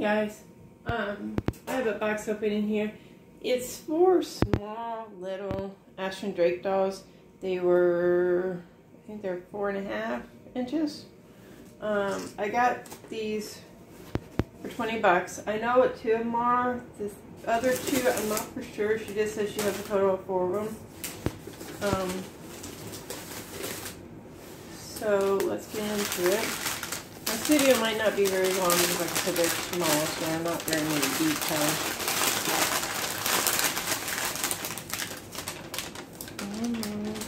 guys, um, I have a box open in here. It's for small little Ashton Drake dolls. They were, I think they're four and a half inches. Um, I got these for 20 bucks. I know what two of them are. The other two, I'm not for sure. She just says she has a total of four of them. Um, so let's get into it. This video might not be very long because they're small, so I'm not very many details.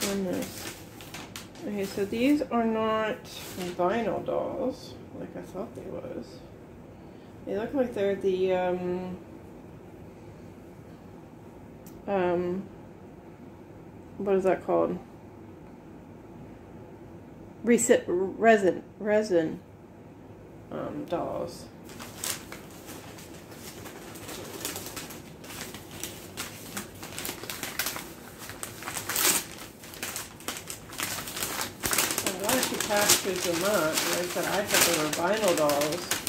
Oh. Okay, so these are not vinyl dolls, like I thought they was. They look like they're the, um, um, what is that called? Resin, resin, resin um, dolls. I'm glad she packages them up. Like I said, I thought they were vinyl dolls.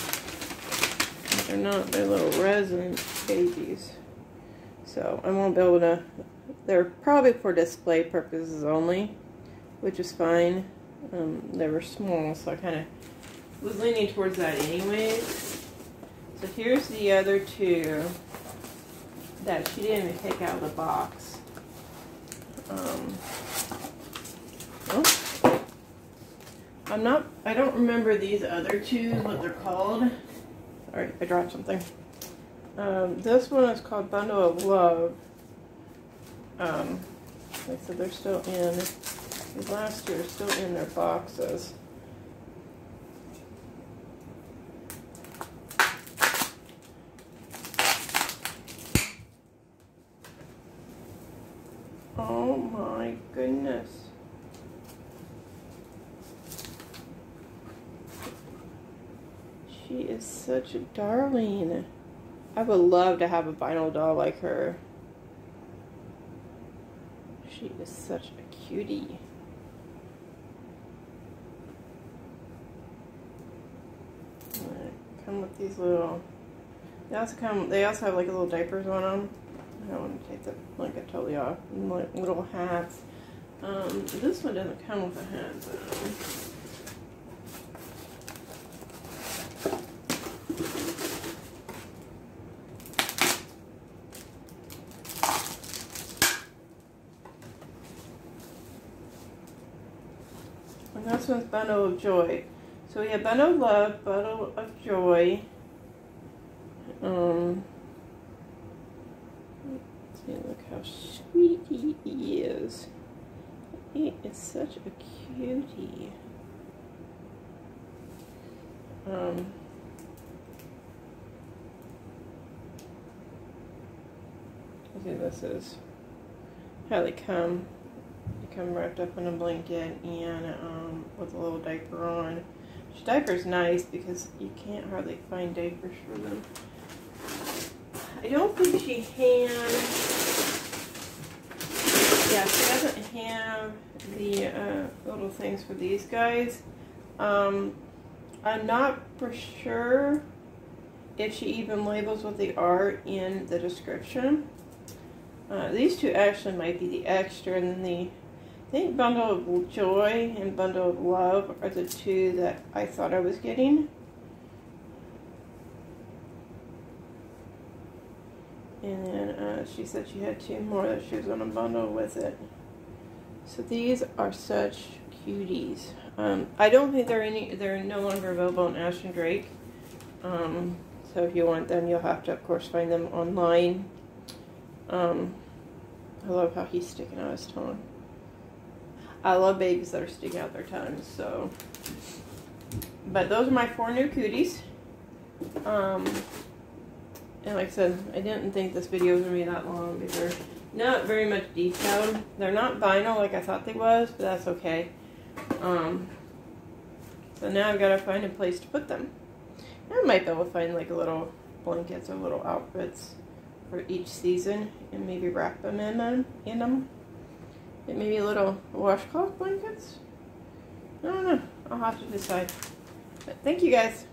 They're not. They're little resin babies. So I won't be able to. They're probably for display purposes only, which is fine. Um, they were small, so I kind of was leaning towards that anyways. So here's the other two that she didn't even take out of the box. Um, oh. I'm not, I don't remember these other two, what they're called. Sorry, I dropped something. Um, this one is called Bundle of Love. Um, like I said, they're still in, these last two are still in their boxes. Oh my goodness. She is such a darling. I would love to have a vinyl doll like her. She is such a cutie. Come with these little. They also come. They also have like a little diapers on them. I don't want to take the blanket totally off. Like little hats. Um, this one doesn't come with a hat. Though. And this one's Bundle of Joy. So we have Bundle of Love, Bundle of Joy. Um, see, look how sweet he is. He is such a cutie. Um, see, this is how they come. They come wrapped up in a blanket and um, with a little diaper on. Which diaper's nice because you can't hardly find diapers for them. I don't think she has. Yeah, she doesn't have the uh, little things for these guys. Um, I'm not for sure if she even labels what they are in the description. Uh, these two actually might be the extra, and then the I think Bundle of Joy and Bundle of Love are the two that I thought I was getting. And then uh, she said she had two more that she was going to bundle with it. So these are such cuties. Um, I don't think they're any. They're no longer available on Ashton Drake. Um, so if you want them, you'll have to, of course, find them online. Um, I love how he's sticking out his tongue. I love babies that are sticking out their tongues. So, but those are my four new cuties. Um, and like I said, I didn't think this video was going to be that long because they're not very much detailed. They're not vinyl like I thought they was, but that's okay. Um, so now I've got to find a place to put them. I might be able to find like a little blankets or little outfits for each season and maybe wrap them in them. In them. And maybe little washcloth blankets. I don't know. I'll have to decide. But thank you guys.